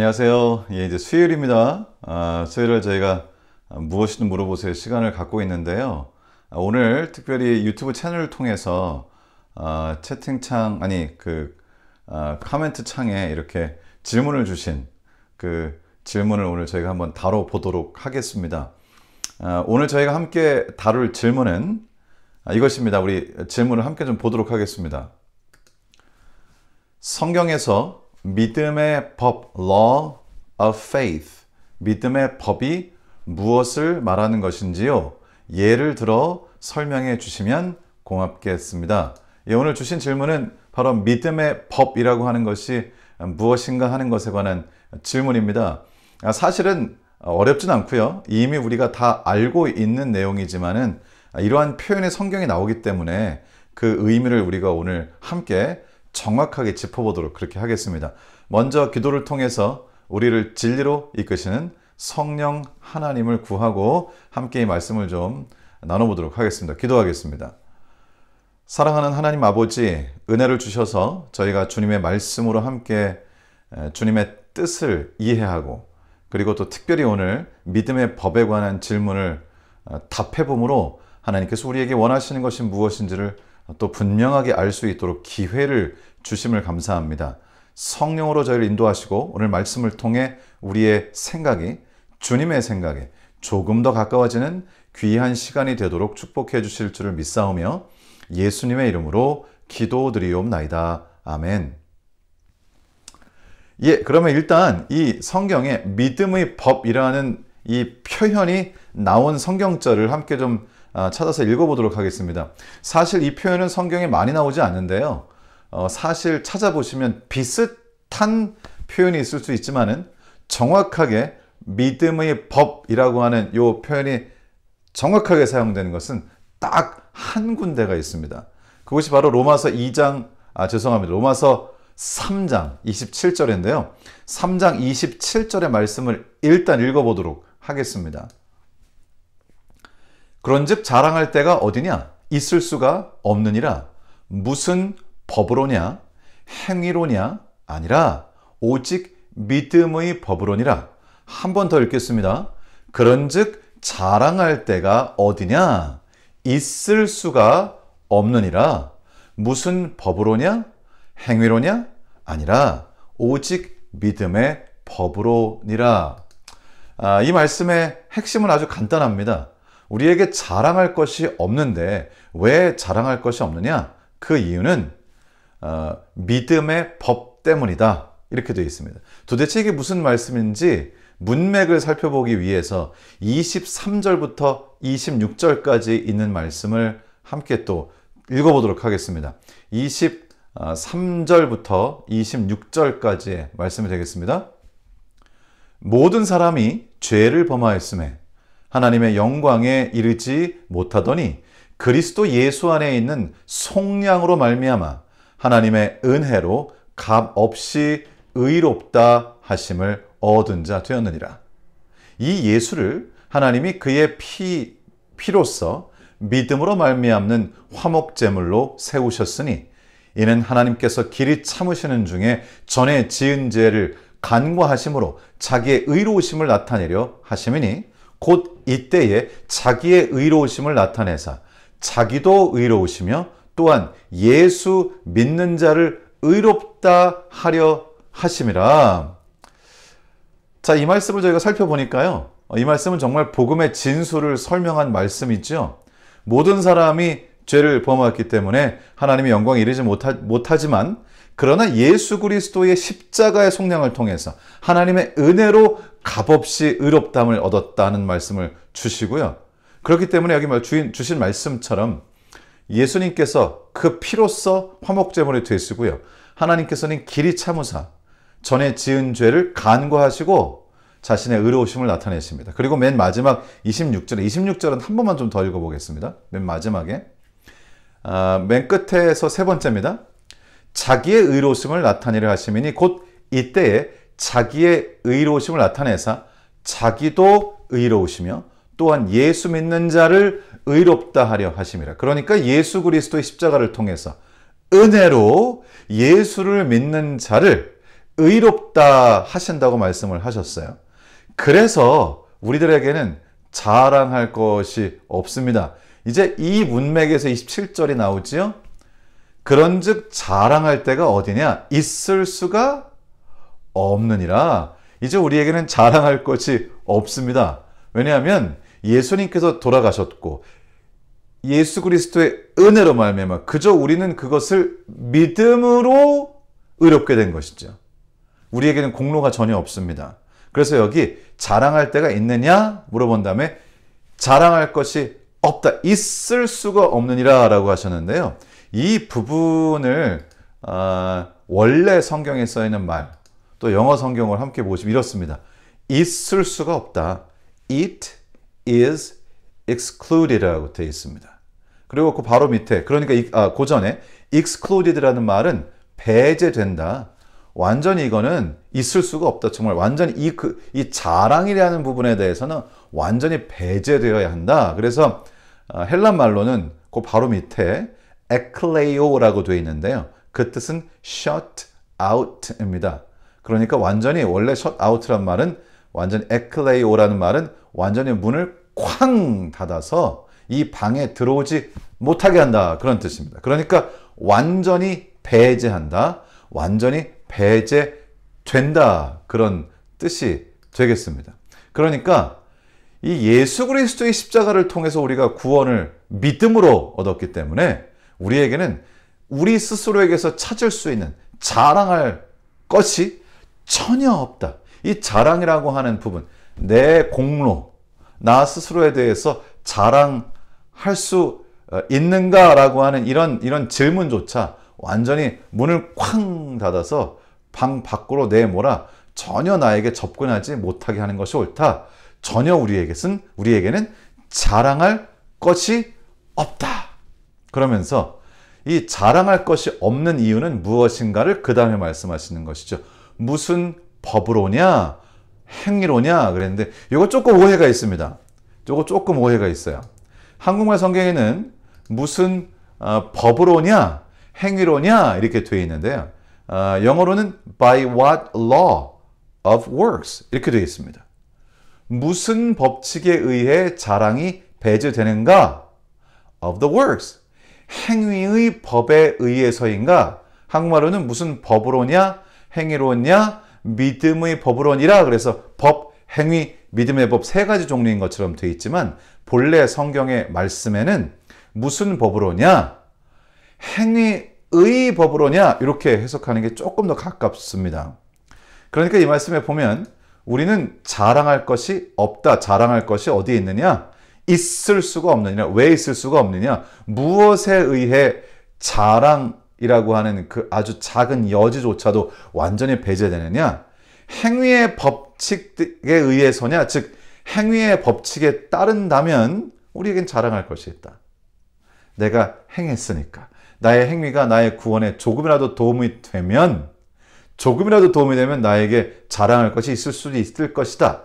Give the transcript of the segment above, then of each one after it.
안녕하세요. 예, 이제 수요일입니다. 아, 수요일을 저희가 무엇이든 물어보세요 시간을 갖고 있는데요. 아, 오늘 특별히 유튜브 채널을 통해서 아, 채팅창 아니 그 아, 코멘트 창에 이렇게 질문을 주신 그 질문을 오늘 저희가 한번 다뤄보도록 하겠습니다. 아, 오늘 저희가 함께 다룰 질문은 아, 이것입니다. 우리 질문을 함께 좀 보도록 하겠습니다. 성경에서 믿음의 법, law of faith, 믿음의 법이 무엇을 말하는 것인지요? 예를 들어 설명해 주시면 고맙겠습니다. 예, 오늘 주신 질문은 바로 믿음의 법이라고 하는 것이 무엇인가 하는 것에 관한 질문입니다. 아, 사실은 어렵진 않고요. 이미 우리가 다 알고 있는 내용이지만은 이러한 표현의 성경이 나오기 때문에 그 의미를 우리가 오늘 함께 정확하게 짚어보도록 그렇게 하겠습니다. 먼저 기도를 통해서 우리를 진리로 이끄시는 성령 하나님을 구하고 함께 이 말씀을 좀 나눠보도록 하겠습니다. 기도하겠습니다. 사랑하는 하나님 아버지, 은혜를 주셔서 저희가 주님의 말씀으로 함께 주님의 뜻을 이해하고 그리고 또 특별히 오늘 믿음의 법에 관한 질문을 어, 답해봄으로 하나님께서 우리에게 원하시는 것이 무엇인지를 또 분명하게 알 수 있도록 기회를 주심을 감사합니다. 성령으로 저희를 인도하시고 오늘 말씀을 통해 우리의 생각이 주님의 생각에 조금 더 가까워지는 귀한 시간이 되도록 축복해 주실 줄을 믿사오며 예수님의 이름으로 기도드리옵나이다. 아멘. 예, 그러면 일단 이 성경에 믿음의 법이라는 이 표현이 나온 성경절을 함께 좀 아, 찾아서 읽어보도록 하겠습니다. 사실 이 표현은 성경에 많이 나오지 않는데요. 어, 사실 찾아보시면 비슷한 표현이 있을 수 있지만은 정확하게 믿음의 법이라고 하는 이 표현이 정확하게 사용되는 것은 딱 한 군데가 있습니다. 그것이 바로 로마서 2장, 아, 죄송합니다. 로마서 3장 27절인데요. 3장 27절의 말씀을 일단 읽어보도록 하겠습니다. 그런즉 자랑할 때가 어디냐? 있을 수가 없느니라. 무슨 법으로냐? 행위로냐? 아니라 오직 믿음의 법으로니라. 한 번 더 읽겠습니다. 그런즉 자랑할 때가 어디냐? 있을 수가 없느니라. 무슨 법으로냐? 행위로냐? 아니라 오직 믿음의 법으로니라. 아, 이 말씀의 핵심은 아주 간단합니다. 우리에게 자랑할 것이 없는데 왜 자랑할 것이 없느냐? 그 이유는 어, 믿음의 법 때문이다. 이렇게 되어 있습니다. 도대체 이게 무슨 말씀인지 문맥을 살펴보기 위해서 23절부터 26절까지 있는 말씀을 함께 또 읽어보도록 하겠습니다. 23절부터 26절까지의 말씀이 되겠습니다. 모든 사람이 죄를 범하였음에 하나님의 영광에 이르지 못하더니 그리스도 예수 안에 있는 속량으로 말미암아 하나님의 은혜로 값 없이 의롭다 하심을 얻은 자 되었느니라. 이 예수를 하나님이 그의 피 피로써 믿음으로 말미암는 화목 제물로 세우셨으니 이는 하나님께서 길이 참으시는 중에 전에 지은 죄를 간과하심으로 자기의 의로우심을 나타내려 하심이니 곧 이때에 자기의 의로우심을 나타내사 자기도 의로우시며 또한 예수 믿는 자를 의롭다 하려 하심이라. 자, 이 말씀을 저희가 살펴보니까요. 이 말씀은 정말 복음의 진수를 설명한 말씀이죠. 모든 사람이 죄를 범하기 때문에 하나님의 영광에 이르지 못하, 못하지만 그러나 예수 그리스도의 십자가의 속량을 통해서 하나님의 은혜로 값없이 의롭담을 얻었다는 말씀을 주시고요. 그렇기 때문에 여기 주신 말씀처럼 예수님께서 그 피로써 화목제물이 되시고요. 하나님께서는 길이 참으사 전에 지은 죄를 간과하시고 자신의 의로우심을 나타내십니다. 그리고 맨 마지막 26절에 26절은 한 번만 좀 더 읽어보겠습니다. 맨 마지막에 아, 맨 끝에서 세 번째입니다. 자기의 의로우심을 나타내려 하시니 곧 이때에 자기의 의로우심을 나타내사 자기도 의로우시며 또한 예수 믿는 자를 의롭다 하려 하심이라. 그러니까 예수 그리스도의 십자가를 통해서 은혜로 예수를 믿는 자를 의롭다 하신다고 말씀을 하셨어요. 그래서 우리들에게는 자랑할 것이 없습니다. 이제 이 문맥에서 27절이 나오지요. 그런즉 자랑할 때가 어디냐? 있을 수가 없느니라. 이제 우리에게는 자랑할 것이 없습니다. 왜냐하면 예수님께서 돌아가셨고 예수 그리스도의 은혜로 말미암아 그저 우리는 그것을 믿음으로 의롭게 된 것이죠. 우리에게는 공로가 전혀 없습니다. 그래서 여기 자랑할 때가 있느냐 물어본 다음에 자랑할 것이 없다. 있을 수가 없느니라 라고 하셨는데요. 이 부분을 어, 원래 성경에 써 있는 말, 또 영어 성경을 함께 보시면 이렇습니다. 있을 수가 없다. It is excluded라고 되어 있습니다. 그리고 그 바로 밑에 그러니까 이, 아, 고전에 excluded라는 말은 배제된다. 완전히 이거는 있을 수가 없다. 정말 완전히 이, 그, 이 자랑이라는 부분에 대해서는 완전히 배제되어야 한다. 그래서 어, 헬란 말로는 그 바로 밑에 에클레이오라고 되어 있는데요. 그 뜻은 shut out입니다. 그러니까 완전히 원래 out란 말은 완전 에클레이오라는 말은 완전히 문을 쾅 닫아서 이 방에 들어오지 못하게 한다. 그런 뜻입니다. 그러니까 완전히 배제한다. 완전히 배제된다. 그런 뜻이 되겠습니다. 그러니까 이 예수 그리스도의 십자가를 통해서 우리가 구원을 믿음으로 얻었기 때문에 우리에게는 우리 스스로에게서 찾을 수 있는 자랑할 것이 전혀 없다. 이 자랑이라고 하는 부분, 내 공로, 나 스스로에 대해서 자랑할 수 어, 있는가라고 하는 이런 이런 질문조차 완전히 문을 쾅 닫아서 방 밖으로 내몰아 전혀 나에게 접근하지 못하게 하는 것이 옳다. 전혀 우리에게는 우리에게는 자랑할 것이 없다. 그러면서 이 자랑할 것이 없는 이유는 무엇인가를 그 다음에 말씀하시는 것이죠. 무슨 법으로냐, 행위로냐 그랬는데 이거 조금 오해가 있습니다. 이거 조금 오해가 있어요. 한국말 성경에는 무슨 어, 법으로냐, 행위로냐 이렇게 되어 있는데요. 어, 영어로는 by what law of works 이렇게 되어 있습니다. 무슨 법칙에 의해 자랑이 배제되는가? of the works. 행위의 법에 의해서인가? 한국말로는 무슨 법으로냐? 행위로냐? 믿음의 법으로니라. 그래서 법, 행위, 믿음의 법 세 가지 종류인 것처럼 되어 있지만 본래 성경의 말씀에는 무슨 법으로냐? 행위의 법으로냐? 이렇게 해석하는 게 조금 더 가깝습니다. 그러니까 이 말씀에 보면 우리는 자랑할 것이 없다. 자랑할 것이 어디에 있느냐? 있을 수가 없느냐? 왜 있을 수가 없느냐? 무엇에 의해 자랑 이라고 하는 그 아주 작은 여지조차도 완전히 배제되느냐? 행위의 법칙에 의해서냐? 즉, 행위의 법칙에 따른다면 우리에겐 자랑할 것이 있다. 내가 행했으니까. 나의 행위가 나의 구원에 조금이라도 도움이 되면 조금이라도 도움이 되면 나에게 자랑할 것이 있을 수도 있을 것이다.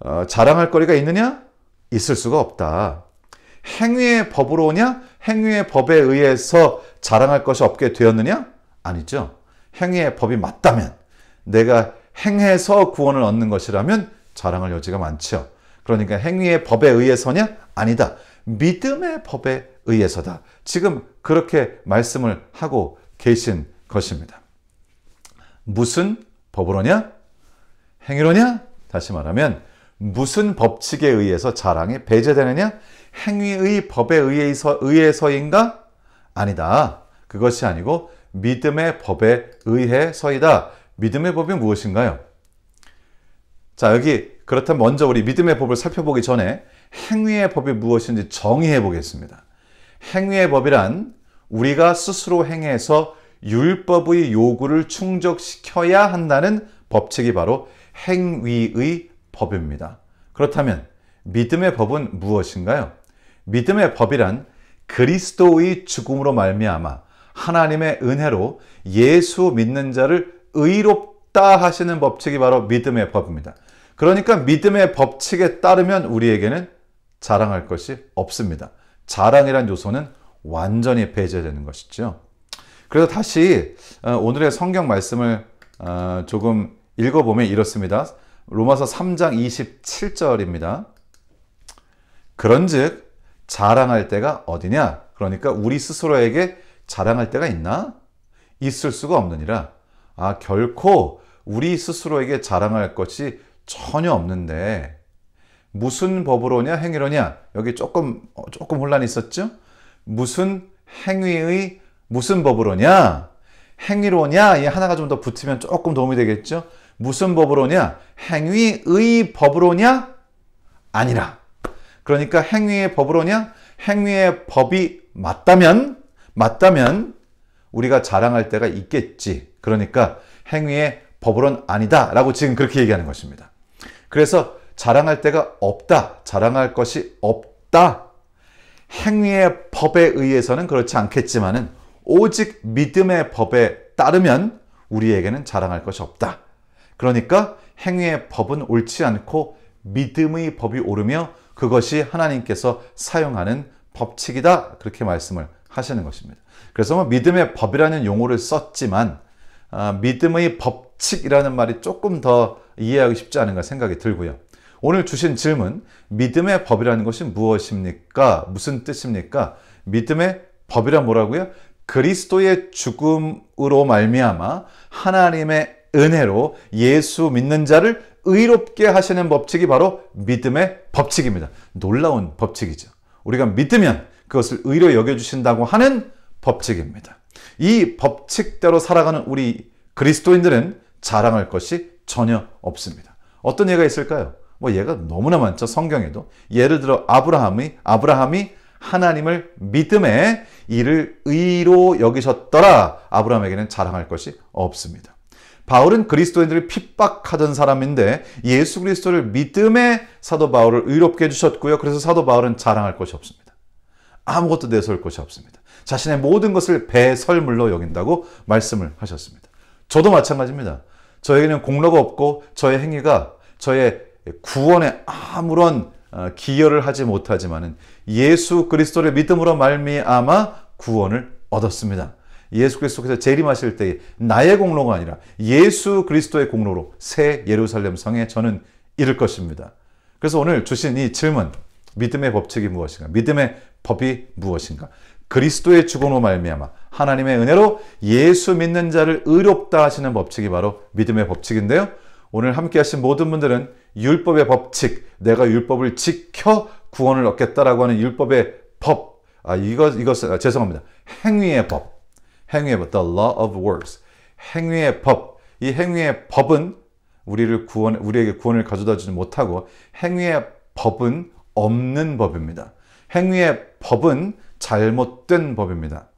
어, 자랑할 거리가 있느냐? 있을 수가 없다. 행위의 법으로냐? 행위의 법에 의해서 자랑할 것이 없게 되었느냐? 아니죠. 행위의 법이 맞다면, 내가 행해서 구원을 얻는 것이라면 자랑할 여지가 많죠. 그러니까 행위의 법에 의해서냐? 아니다. 믿음의 법에 의해서다. 지금 그렇게 말씀을 하고 계신 것입니다. 무슨 법으로냐? 행위로냐? 다시 말하면 무슨 법칙에 의해서 자랑이 배제되느냐? 행위의 법에 의해서, 의해서인가? 아니다. 그것이 아니고 믿음의 법에 의해서이다. 믿음의 법이 무엇인가요? 자, 여기 그렇다면 먼저 우리 믿음의 법을 살펴보기 전에 행위의 법이 무엇인지 정의해 보겠습니다. 행위의 법이란 우리가 스스로 행해서 율법의 요구를 충족시켜야 한다는 법칙이 바로 행위의 법입니다. 그렇다면 믿음의 법은 무엇인가요? 믿음의 법이란 그리스도의 죽음으로 말미암아 하나님의 은혜로 예수 믿는 자를 의롭다 하시는 법칙이 바로 믿음의 법입니다. 그러니까 믿음의 법칙에 따르면 우리에게는 자랑할 것이 없습니다. 자랑이란 요소는 완전히 배제되는 것이죠. 그래서 다시 어, 오늘의 성경 말씀을 어, 조금 읽어보면 이렇습니다. 로마서 3장 27절입니다. 그런즉 자랑할 때가 어디냐? 그러니까 우리 스스로에게 자랑할 때가 있나? 있을 수가 없느니라. 아, 결코 우리 스스로에게 자랑할 것이 전혀 없는데 무슨 법으로냐 행위로냐 여기 조금 어, 조금 혼란이 있었죠? 무슨 행위의 무슨 법으로냐 행위로냐 이 하나가 좀 더 붙으면 조금 도움이 되겠죠? 무슨 법으로냐 행위의 법으로냐 아니라 그러니까 행위의 법으로냐 행위의 법이 맞다면 맞다면 우리가 자랑할 때가 있겠지. 그러니까 행위의 법으론 아니다 라고 지금 그렇게 얘기하는 것입니다. 그래서 자랑할 때가 없다. 자랑할 것이 없다. 행위의 법에 의해서는 그렇지 않겠지만은 오직 믿음의 법에 따르면 우리에게는 자랑할 것이 없다. 그러니까 행위의 법은 옳지 않고 믿음의 법이 옳으며 그것이 하나님께서 사용하는 법칙이다. 그렇게 말씀을 하시는 것입니다. 그래서 뭐 믿음의 법이라는 용어를 썼지만 아, 믿음의 법칙이라는 말이 조금 더 이해하기 쉽지 않은가 생각이 들고요. 오늘 주신 질문, 믿음의 법이라는 것이 무엇입니까? 무슨 뜻입니까? 믿음의 법이란 뭐라고요? 그리스도의 죽음으로 말미암아 하나님의 은혜로 예수 믿는 자를 의롭게 하시는 법칙이 바로 믿음의 법칙입니다. 놀라운 법칙이죠. 우리가 믿으면 그것을 의로 여겨주신다고 하는 법칙입니다. 이 법칙대로 살아가는 우리 그리스도인들은 자랑할 것이 전혀 없습니다. 어떤 예가 있을까요? 뭐 예가 너무나 많죠. 성경에도. 예를 들어 아브라함이 아브라함이 하나님을 믿음에 이를 의로 여기셨더라. 아브라함에게는 자랑할 것이 없습니다. 바울은 그리스도인들을 핍박하던 사람인데 예수 그리스도를 믿음에 사도 바울을 의롭게 해주셨고요. 그래서 사도 바울은 자랑할 것이 없습니다. 아무것도 내세울 것이 없습니다. 자신의 모든 것을 배설물로 여긴다고 말씀을 하셨습니다. 저도 마찬가지입니다. 저에게는 공로가 없고 저의 행위가 저의 구원에 아무런 어, 기여를 하지 못하지만은 예수 그리스도를 믿음으로 말미암아 구원을 얻었습니다. 예수 그리스도께서 재림하실 때 나의 공로가 아니라 예수 그리스도의 공로로 새 예루살렘 성에 저는 이를 것입니다. 그래서 오늘 주신 이 질문 믿음의 법칙이 무엇인가? 믿음의 법이 무엇인가? 그리스도의 죽음으로 말미암아 하나님의 은혜로 예수 믿는 자를 의롭다 하시는 법칙이 바로 믿음의 법칙인데요. 오늘 함께 하신 모든 분들은 율법의 법칙, 내가 율법을 지켜 구원을 얻겠다라고 하는 율법의 법, 아, 이것, 이것, 아, 죄송합니다. 행위의 법. 행위의 법, the law of works. 행위의 법. 이 행위의 법은 우리를 구원, 우리에게 구원을 가져다 주지 못하고 행위의 법은 없는 법입니다. 행위의 법은 잘못된 법입니다.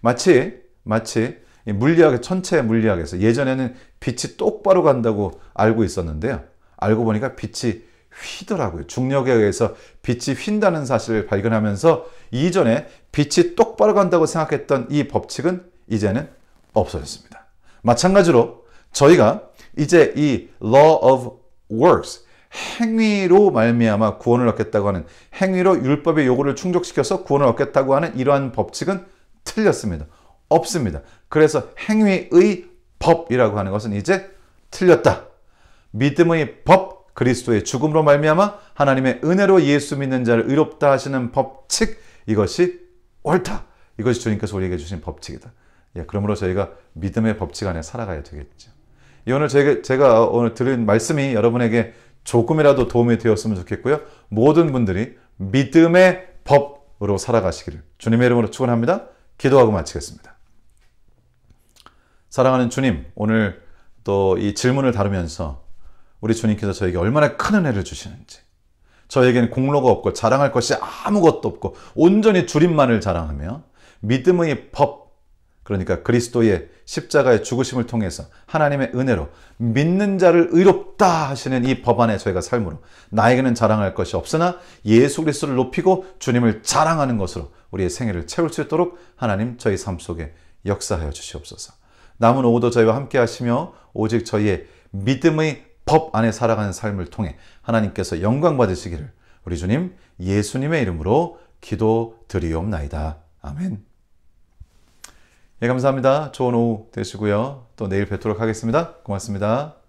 마치 마치 물리학의 천체 물리학에서 예전에는 빛이 똑바로 간다고 알고 있었는데요. 알고 보니까 빛이 휘더라고요. 중력에 의해서 빛이 휜다는 사실을 발견하면서 이전에 빛이 똑바로 간다고 생각했던 이 법칙은 이제는 없어졌습니다. 마찬가지로 저희가 이제 이 law of works 행위로 말미암아 구원을 얻겠다고 하는 행위로 율법의 요구를 충족시켜서 구원을 얻겠다고 하는 이러한 법칙은 틀렸습니다. 없습니다. 그래서 행위의 법이라고 하는 것은 이제 틀렸다. 믿음의 법 그리스도의 죽음으로 말미암아 하나님의 은혜로 예수 믿는 자를 의롭다 하시는 법칙 이것이 옳다. 이것이 주님께서 우리에게 주신 법칙이다. 예, 그러므로 저희가 믿음의 법칙 안에 살아가야 되겠죠. 오늘 제가, 제가 오늘 들은 말씀이 여러분에게 조금이라도 도움이 되었으면 좋겠고요. 모든 분들이 믿음의 법으로 살아가시기를 주님의 이름으로 축원합니다. 기도하고 마치겠습니다. 사랑하는 주님, 오늘 또 이 질문을 다루면서 우리 주님께서 저에게 얼마나 큰 은혜를 주시는지, 저에게는 공로가 없고 자랑할 것이 아무것도 없고 온전히 주님만을 자랑하며 믿음의 법, 그러니까 그리스도의 십자가의 죽으심을 통해서 하나님의 은혜로 믿는 자를 의롭다 하시는 이 법 안에 저희가 삶으로 나에게는 자랑할 것이 없으나 예수 그리스도를 높이고 주님을 자랑하는 것으로 우리의 생애를 채울 수 있도록 하나님 저희 삶 속에 역사하여 주시옵소서. 남은 오후도 저희와 함께 하시며 오직 저희의 믿음의 법 안에 살아가는 삶을 통해 하나님께서 영광 받으시기를 우리 주님 예수님의 이름으로 기도 드리옵나이다. 아멘. 예, 감사합니다. 좋은 오후 되시고요. 또 내일 뵙도록 하겠습니다. 고맙습니다.